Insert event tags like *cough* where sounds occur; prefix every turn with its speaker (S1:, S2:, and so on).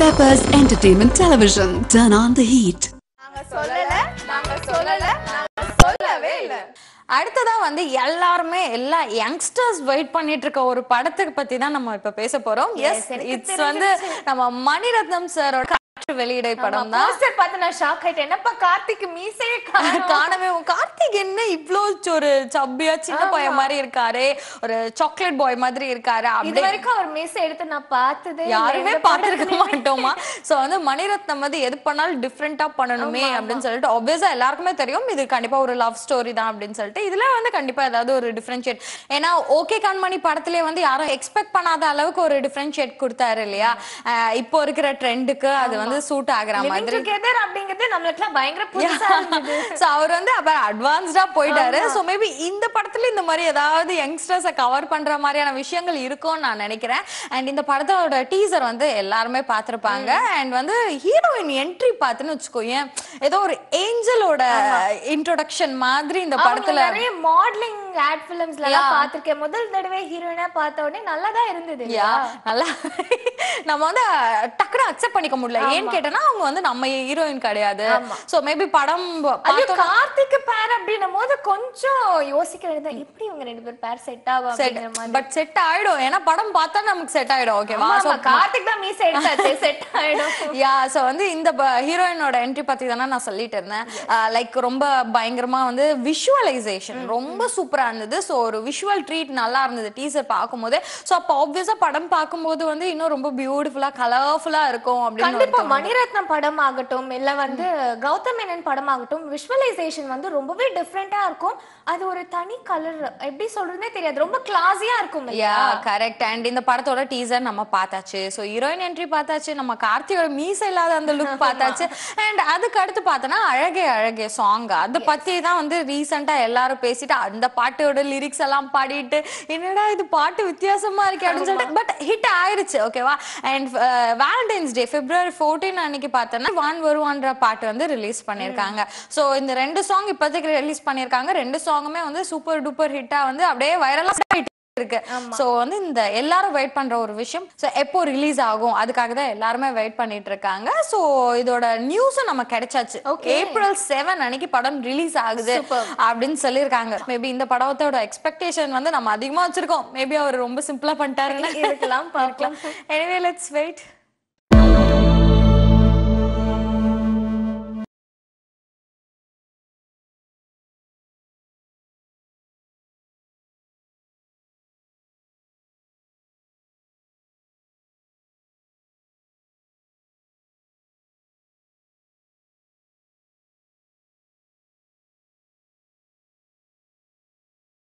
S1: Peppers Entertainment Television. Turn on the heat.
S2: நாங்க சொல்லல நாங்க சொல்லல நாங்க சொல்லவே இல்ல
S3: அடுத்ததா வந்து எல்லாருமே எல்லா யங்ஸ்டர்ஸ் வெயிட் பண்ணிட்டு இருக்க ஒரு படத்துக்கு பத்தி தான் நம்ம இப்ப பேச போறோம் எஸ் இட்ஸ் வந்து நம்ம மணிரத்னம் சாரோட வெளியிடை படம் தான்
S2: போஸ்டர் பார்த்து நான் ஷாக் ஆயிட்டேன். என்னப்பா கார்த்திக் மீசையே.
S3: காணவே கார்த்திக் என்ன இவ்ளோ ஒரு சப்பியா சின்ன பையன் மாதிரி இருக்காரு. ஒரு சாக்லேட் பாய் மாதிரி இருக்காரு.
S2: இது வரைக்கும் அவர் மீசை எடுத்து நான் பார்த்ததே.
S3: யாருமே பார்த்திருக்க. மாட்டோமா? சோ வந்து மணிரத்னம் வந்து எது பண்ணாலும் டிஃப்ரெண்டா பண்ணணுமே அப்படின்னு சொல்லிட்டு ஆப்வியஸா எல்லாருக்குமே தெரியும். இது கண்டிப்பா ஒரு லவ் ஸ்டோரி தான் அப்படின்னு சொல்லிட்டு. இதுல வந்து கண்டிப்பா ஏதாவது ஒரு டிஃபரன்ஷியேட் ஏன்னா ஓகே கண்மணி படத்திலே வந்து யாரும் எக்ஸ்பெக்ட் பண்ணாத அளவுக்கு ஒரு டிஃபரன்ஷியேட் கொடுத்தாரு இல்லையா? இப்போ இருக்கிற ட்ரெண்டுக்கு அது வந்து சூட் ஆகுற மாதிரி.
S2: together அப்படிங்கிறது நம்மளுக்குலாம் பயங்கர புதுசா இருந்தது. *laughs*
S3: சோ அவர் வந்து அப்ப அட்வான்ஸ்டா போயிட்டாரு. சோ மேபி இந்த படத்துல இந்த மாதிரி ஏதாவது யங்ஸ்டர்ஸ கவர் பண்ற மாதிரியான விஷயங்கள் இருக்கும்னு நான் நினைக்கிறேன். அண்ட் இந்த படத்தோட டீசர் வந்து எல்லாருமே பார்த்திருப்பாங்க. அண்ட் வந்து ஹீரோயின் என்ட்ரி பார்த்துன்னு வச்சுக்கோயேன் ஏதோ ஒரு ஏஞ்சலோட இன்ட்ரோடக்ஷன் மாதிரி இந்த படத்துல
S2: நிறைய மாடலிங் ஆட் பிலிம்ஸ்ல எல்லாம் பார்த்திருக்கேன். முதல் தடவை ஹீரோயினா பார்த்த உடனே நல்லா தான் இருந்தது?
S3: நல்லா நம்ம வந்து டக்குனு அக்செப்ட் பண்ணிக்க முடியல. ஏன்னு கேட்டனா அவங்க வந்து நம்ம ஹீரோயின் கிடையாது. சோ மேபி படம்
S2: கார்த்திக் பேர் அப்படின்னும் போது கொஞ்சம் யோசிக்க வேண்டியது எப்படி இவங்க ரெண்டு பேர் பேர் செட் ஆகும்
S3: பட் செட் ஆயிடும். ஏன்னா படம் பார்த்தா நமக்கு செட் ஆயிடும். ஓகேவா சோ
S2: கார்த்திக் தான் மீசை எடுத்தாச்சு. செட் ஆயிடும்.
S3: யா சோ வந்து இந்த ஹீரோயினோட என்ட்ரி பத்தி தானே நான் சொல்லிட்டு இருந்தேன். லைக் ரொம்ப பயங்கரமா வந்து விஷுவலைசேஷன் ரொம்ப சூப்பரா இருந்தது. சோ ஒரு விஷுவல் ட்ரீட் நல்லா இருந்தது டீசர் பார்க்கும்போது. சோ அப்போ ஆப்வியஸா படம் பார்க்கும்போது வந்து இன்னும் ரொம்ப பியூட்டிஃபுல்லா கலர்ஃபுல்லா இருக்கும் அப்படின்னு.
S2: மணிரத்னம் படம் ஆகட்டும் இல்ல வந்து கௌதம் மேனன் படம் ஆகட்டும் விஷுவலைசேஷன் வந்து ரொம்பவே டிஃப்ரெண்டா இருக்கும். அது ஒரு தனி கலர் எப்படி சொல்றதுனே தெரியாது. ரொம்ப கிளாஸியா இருக்கும்
S3: யா கரெக்ட் அண்ட் இந்த படத்தோட டீசர் நம்ம பார்த்தாச்சு. ஸோ ஹீரோயின் என்ட்ரி பார்த்தாச்சு நம்ம கார்த்தியோட மீசை இல்லாத அந்த லுக் பார்த்தாச்சு. அண்ட் அதுக்கு அடுத்து பார்த்தோன்னா அழகே அழகே சாங் அதை பத்தி தான் வந்து ரீசெண்டா எல்லாரும் பேசிட்டு அந்த பாட்டோட லிரிக்ஸ் எல்லாம் பாடிட்டு என்னடா இது பாட்டு வித்தியாசமா இருக்கு அப்படின்னு சொல்லிட்டு பட் ஹிட் ஆயிருச்சு ஓகேவா and valentine's day February fourteen அன்னைக்கு பார்த்தோன்னா வான் வருவான்ற பாட்டு வந்து ரிலீஸ் பண்ணியிருக்காங்க. ஸோ இந்த ரெண்டு சாங் இப்போதைக்கு ரிலீஸ் பண்ணியிருக்காங்க. ரெண்டு சாங்குமே வந்து சூப்பர் டூப்பர் ஹிட்டா வந்து அப்படியே வைரலா இருக்கு. சோ வந்து இந்த எல்லாரும் வெயிட் பண்ற ஒரு விஷயம். சோ எப்போ ரிலீஸ் ஆகும்? அதுக்காக தான் எல்லாருமே வெயிட் பண்ணிட்டு இருக்காங்க. சோ இதோட நியூஸும் நம்ம கிடைச்சாச்சு. ஏப்ரல் செவன் அன்னைக்கு படம் ரிலீஸ் ஆகுது அப்படின்னு சொல்லியிருக்காங்க. மேபி இந்த படத்தோட எக்ஸ்பெக்டேஷன் வந்து நம்ம அதிகமா வச்சிருக்கோம். மேபி அவர் ரொம்ப சிம்பிளா பண்ணிட்டாருன்னு.
S2: இருக்கலாம் பார்க்கலாம்.
S3: Anyway let's wait